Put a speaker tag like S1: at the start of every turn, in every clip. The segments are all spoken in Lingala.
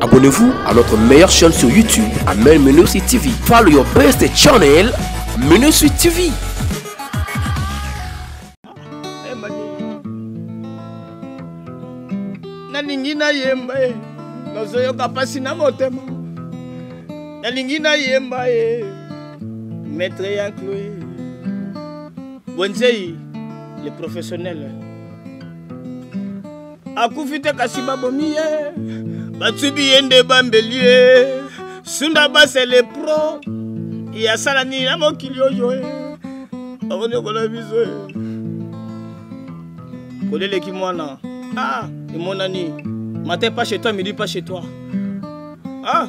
S1: Abonnez-vous à notre meilleure chaîne sur YouTube, Amel Menossi TV. Follow your best channel, Menossi TV.
S2: nalingi nayemba ye nazoyoka mpasi na motema nalingi nayemba ye maître yancloi bonzei le professionnel akufi te kasi babomi ye batubi ye nde bambeli ye sunda base le pro ye asala nini na mokili oyo e bakonyokola biso e koleleki mwana ah emonani matin pas chez toi midi pas chez toi ah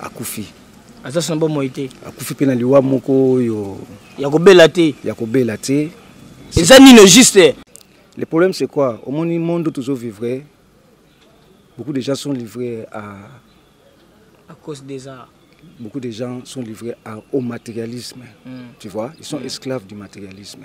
S2: akufi
S3: aza sina bomoi te
S4: akufi mpe na liwa moko oyo
S3: ya kobela te
S4: ya kobela te
S3: eza nino juste
S4: le problème c'est quoi omoni monde tozo vivre beaucoup de gens sont livrés à
S3: à cause des arts
S4: beaucoup de gens sont livrés à, au matérialisme
S3: mm.
S4: tu vois ils sont mm. esclaves du matérialisme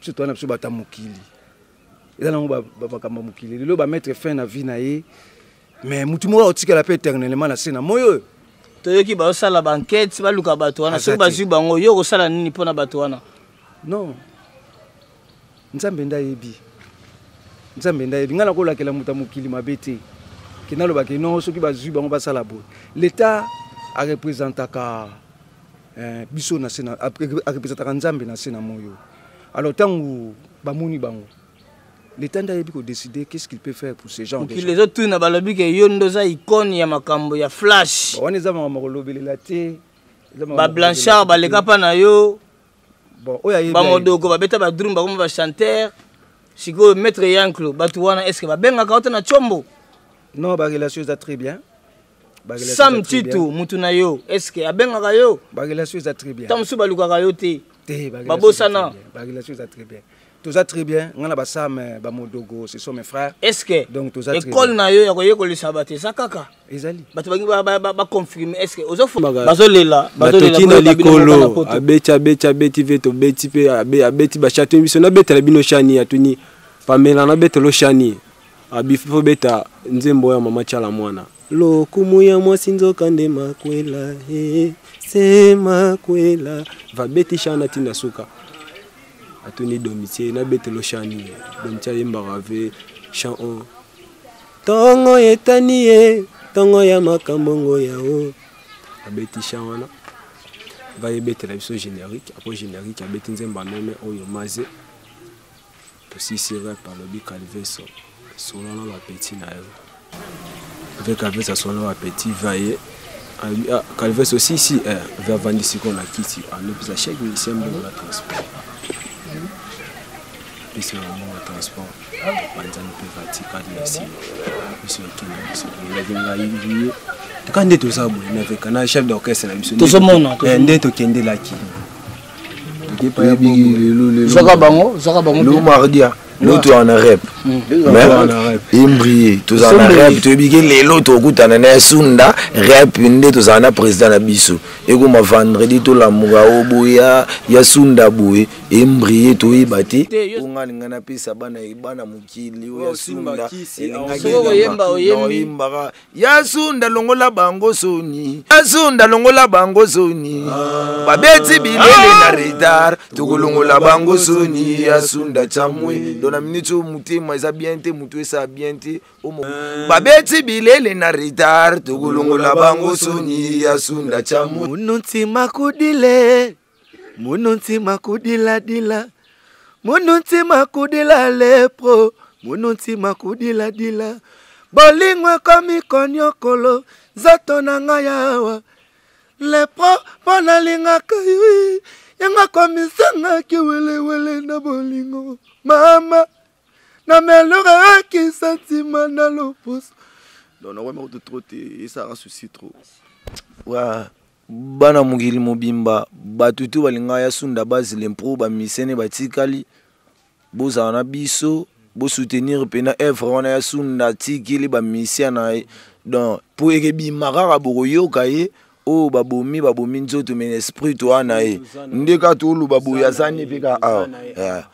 S4: biso towana biso bata mokili eza nango makambo ya mokili lelo bamettre fin na vie na ye mais motu moko akotikala mpe éternellement na se na moi oyo
S3: toyoki baosala bankete baluka bato wana soki bazwi bango yo okosala nini mpo na bato wana
S4: non nzambe nde ayebi nzambe nde ayebi ngai nakolakela moto ya mokili mabe te ke nalobake non soki bazwi bango basala boye leta arepresentaka eh, biso na se na arepresentaka nzambe na se na moi oyo alors ntango bamoni bango l'état nde ayebi kodécide qu'est ce qu'il peut faire pour ces gens
S3: mokili ezotuna balobi ke yo nde oza icone ya makambo ya flash
S4: wana eza makambo kolobelela te
S3: bablanchard baleka mpa na yo bamodoko babeta badrum bakoma bachanteur sikoyo maître yanclo bato wana estce babengaka yo te na combo
S4: non barelation eza très bien
S3: sam tito motu na yo eske abengaka yo
S4: barelation eza très bien
S3: ntango mosusu balukaka yo te
S4: te
S3: babosana
S4: barelation eza très bien toza très bien ngai na basam eh, bamodogo ce sont mes frères
S3: estce
S4: donc toza école
S3: na yo ya koyekolisa bato eza kaka
S4: ezali
S3: bato bangi baconfirme estce ozobazolela
S5: batoki na likolo abeti abeti abeti mpe tobeti mpe abeti bashate biso nabetela bino shani atuni pamela nabetelo shani abifo beta nzembo ya mama chala mwana lokumu ya mwasi nzoka nde makwela e se makwela vabeti shana ntina suka atuni domitie nabetelo shani domitie ayembaka ve chan o ntongo etani ye ntongo ya makambo ngo yao abeti chan wana vayebetela biso générique apres générique abeti nzemba meme oyo maze Tosisi rep alobi Calveso solo na ba petit na yo. Avec Calveso solo na ba petit va ye alobi ah Calveso si si eh va vandi siko na kiti alobisa chaque musicien mbongo na transport. Pesa na mbongo na transport banzani mpe vatikali na nsima biso ekende biso elaki ngai biye toka nde toza boye naveka na chef d'orchestre na biso
S3: Tozomona,
S5: eh,
S3: tozomona.
S5: nde tokendelaki
S3: zaka bango zaka bango
S6: le mardia loto wana rep embrie tozala na rep toyebi ke lelo tokutana na sunda rep nde tozala na président na biso ekoma vendredi tolamuka oboya ya sunda boye embrie toyeba te ongani ngai napesa bana ebana mokili oyo ya sunda elingakioyembaka yesu ndalongola bango soni yesu ndalongola bango soni babeti bilele na retard tokolongola bango soni yesu ndacamwe do na miniti oyo motema eza bien te motu esa bien te babeti bilele na retard tokolongola bango soni yesu ndacamwe ununtima
S7: kudile mono ntima kodiladila mono ntima kodila lepro mono ntima kodiladila bolingo ekomi koniokolo nzoto na ngai yawa lepro mpo nalingaka yo yango akomisangaki welewele na bolingo mama na melora akisa ntima na loposo non nakoyemba kutu trop te esaka souci trop
S6: wa bana mokili mobimba bato tu balinga ya sunda base lempro bamisene batikali bozala na biso bosoutenir mpena evre wana ya sunda atikili bamisia na ye donc mpo ekebima kaka bokoyoka ye oyo oh, babomi babomi nzoto me esprit toa na ye nde kaka toloba boye aza ne mpe kaka awa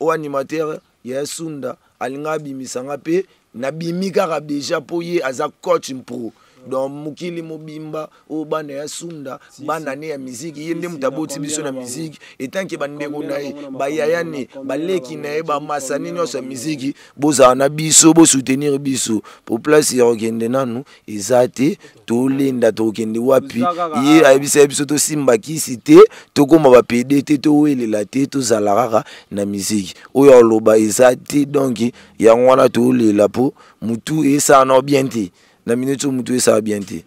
S6: oyo animateur ya sunda alinga abimisa nga mpe nabimi kaka deja mpo ye aza coach mpro donc mokili mobimba oyo bana ya sunda bana ne ya miziki ye nde moto aboti biso na miziki etanke bandeko na ye bayaya ne baleki na ye bamasani nyonso ya miziki bozala na biso bosoutenir biso mpo place ya kokende nanu eza te tolenda tokokende wapi ye ayebisa ye biso tosimba kisi te tokóma bapede te towelela te tozala kaka na miziki oyo aloba eza te donki yango wana tolela mpo motu esala nao bien te na minute oyo motu esala bien te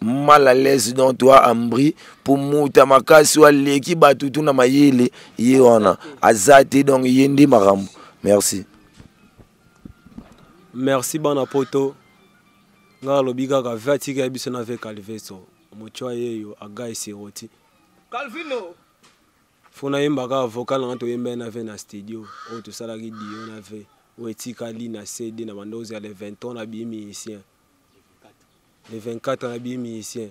S6: mal à l'aise donc toi ambri mpo moto ya makasi oyo aleki bato tu na mayele ye wana aza te donc ye nde makambo merci
S5: merci bana poto nga alobi kaka ve atika ye biso na ve calveso mochwa yeyo agai siroti
S3: calvino
S5: fo nayembaka avoka nanga toyembaki na ve na studio oyo tosalaki dio na ve oyo etikali na cd na banda ozala le 20 ans nabiyi musicien le 24 ans nabiyi musicien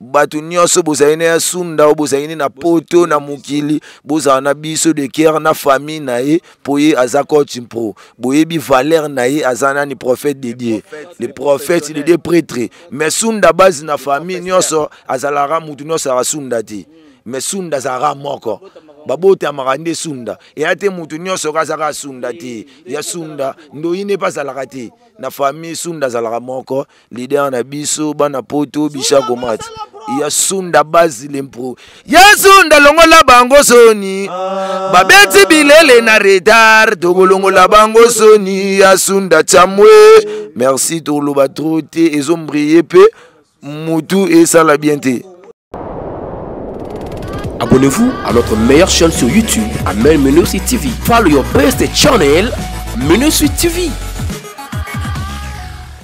S7: bato nyonso bozali na ya sunda oyo
S6: bozali ne na poto na mokili bozala na biso de ker na famille na ye mpo ye aza coach mpro boyebi valeur na ye aza nani prophète de dieu le prophète de dieu prêtre mais sunda base na famille nyonso azalaka motu nyonso azalaka sunda te mais sunda azalaka moko babotamaka nde sunda eya te motu nyonso ka azaka sunda te ya sunda ndoyine mpe azalaka te na famille sunda azalaka moko leader na biso bana poto bishako mat ya sunda base lempro ya sunda longola bango soni ah. babeti bilele na retard tokolongola bango soni ya sunda chamwe merci toloba tro te ezombriye mpe mutu esala bien te
S1: Abonnez-vous à notre meilleure chaîne sur YouTube, Amel Menossi TV. Follow your best channel, Menossi TV.